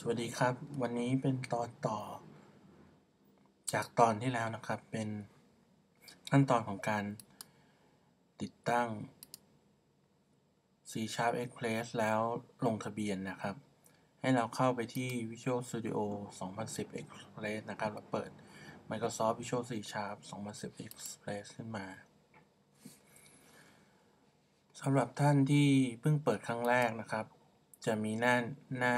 สวัสดีครับ วันนี้เป็นตอนต่อ จากตอนที่แล้วนะครับ เป็นขั้นตอนของการติดตั้ง C Sharp Express แล้วลงทะเบียนนะครับ ให้เราเข้าไปที่ Visual Studio 2010 Express นะครับ แล้วเปิด Microsoft Visual C Sharp 2010 Express ขึ้นมาสำหรับท่านที่เพิ่งเปิดครั้งแรกนะครับ จะมีหน้าหน้า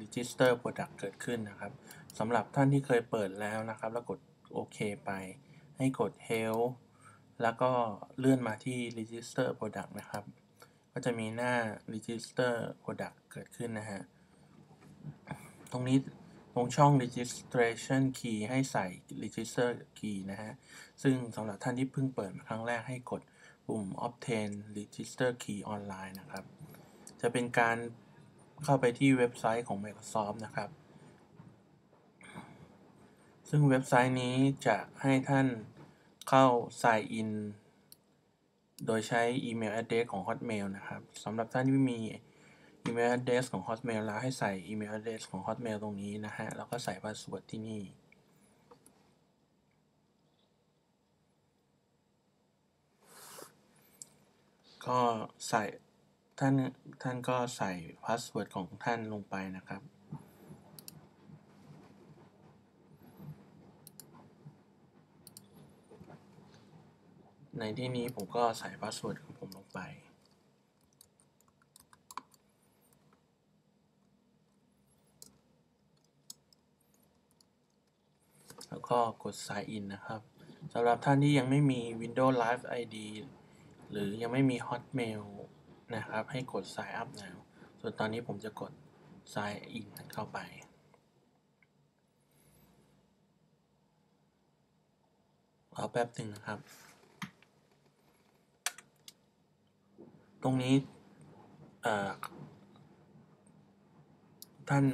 register product เกิดขึ้นนะครับสำหรับท่านที่เคยเปิดแล้วนะครับ แล้วกดโอเคไป ให้กด help แล้วก็เลื่อนมาที่ register product นะครับ ก็จะมีหน้า register product เกิดขึ้นนะฮะ ตรงนี้ตรงช่อง registration key ให้ใส่ register key นะฮะ ซึ่งสำหรับท่านที่เพิ่งเปิดมาครั้งแรกให้กดปุ่ม obtain register key online นะครับ จะเป็นการ เข้าไปที่เว็บไซต์ของ Microsoft นะครับ ซึ่งเว็บไซต์นี้จะให้ท่านเข้า sign in โดยใช้อีเมล address ของ Hotmail นะครับสำหรับท่านที่มีอีเมล address ของ Hotmail แล้วให้ใส่อีเมล address ของ Hotmail ตรงนี้นะฮะ แล้วก็ใส่ password ที่นี่ก็ใส่ ท่านท่านก็ใส่ password ของท่านลงไปนะครับ ในที่นี้ผมก็ใส่ password ของผมลงไป แล้วก็กด sign in นะครับสำหรับท่านที่ยังไม่มี Windows Live ID หรือยังไม่มี Hotmail นะครับ ให้กด sign up now ส่วนตอนนี้ผมจะกด sign in เข้าไปรอแป๊บหนึ่งนะครับ ตรงนี้ท่าน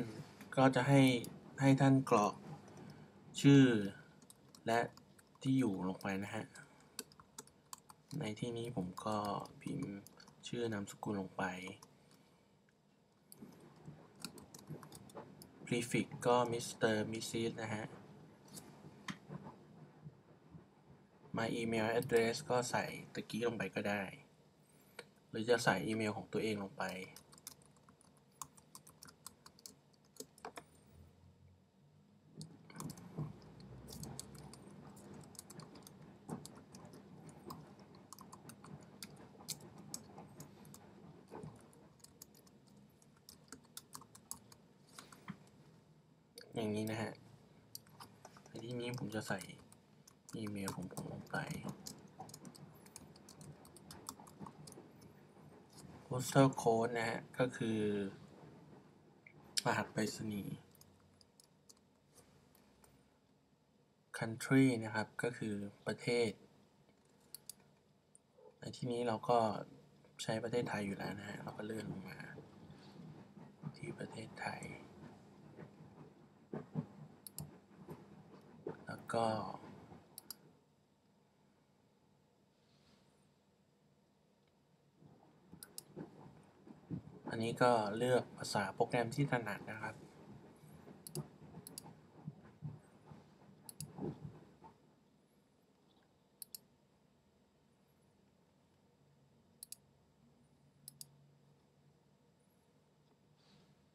ก็จะให้ให้ท่านกรอกชื่อและที่อยู่ลงไปนะฮะ ในที่นี้ผมก็พิมพ์ ชื่อนามสกุลลงไป prefix ก็ Mr. Mrs. นะฮะ my email address ก็ใส่ตะกี้ลงไปก็ได้ หรือจะใส่อีเมลของตัวเองลงไป อย่างนี้นะฮะในที่นี้ผมจะใส่อีเมลของผมลงไป postal code นะฮะ ก็คือ รหัสไปรษณีย์ country นะครับ ก็คือประเทศ ในที่นี้เราก็ใช้ประเทศไทยอยู่แล้วนะฮะ เราก็เลื่อนลงมา ที่ประเทศไทย แล้ว ก็ อันนี้ก็เลือกภาษาโปรแกรมที่ถนัดนะครับ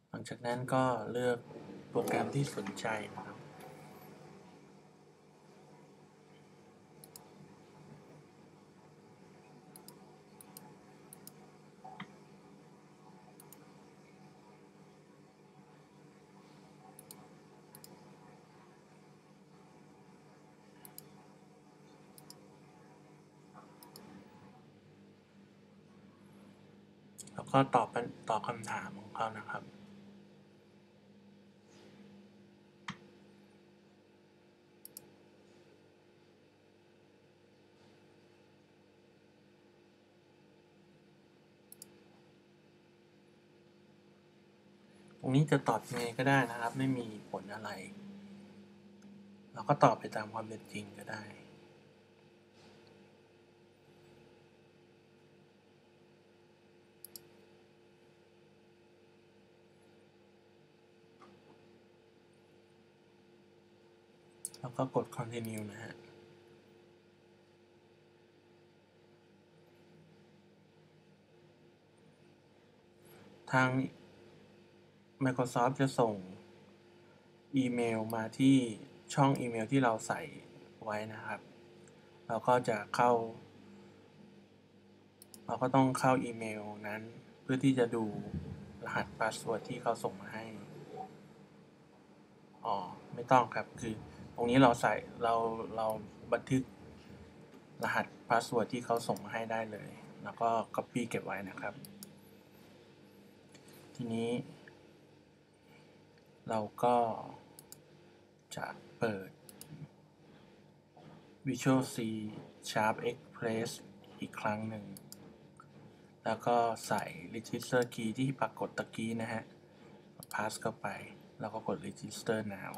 หลังจากนั้นก็เลือกโปรแกรมที่สนใจนะครับ แล้วก็ตอบตอบคำถามของเขานะครับตรงนี้จะตอบยังไงก็ได้นะครับ ไม่มีผลอะไร เราก็ตอบไปตามความเป็นจริงก็ได้ แล้วก็กด continue นะฮะทาง Microsoft จะส่งอีเมลมาที่ช่องอีเมลที่เราใส่ไว้นะครับ เราก็จะเข้า เราก็ต้องเข้าอีเมลนั้น เพื่อที่จะดูรหัส password ที่เขาส่งมาให้ อ๋อ ไม่ต้องครับ คือ ตรงนี้เราใส่เราเราบันทึกรหัส password ที่เขาส่งมาให้ได้เลย แล้วก็ Copy เก็บไว้นะครับ ทีนี้ เราก็จะเปิด Visual C Sharp Express อีกครั้งหนึ่ง แล้วก็ใส่ Register Key ที่ปรากฏตะกี้นะฮะ pass เข้าไป แล้วก็กด Register Now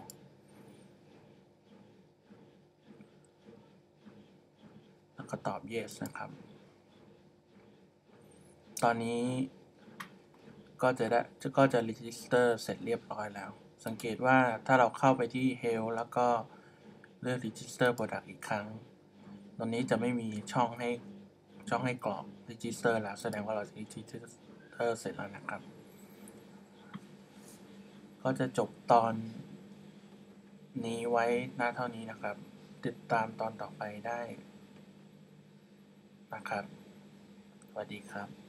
แล้วก็ตอบ Yes นะครับ ตอนนี้ก็จะได้ก็จะ Register เสร็จเรียบร้อยแล้ว สังเกตว่าถ้าเราเข้าไปที่ Health แล้วก็เลือก Register Product อีกครั้งตรงนี้จะไม่มีช่องให้ช่องให้กรอก Register แล้ว แสดงว่าเรา Register เสร็จแล้วนะครับ ก็จะจบตอนนี้ไว้หน้าเท่านี้นะครับ ติดตามตอนต่อไปได้ นะครับสวัสดีครับ